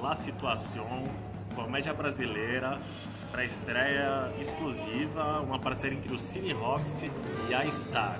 La Situação, comédia brasileira, para estreia exclusiva, uma parceria entre o Cine Roxy e a Star.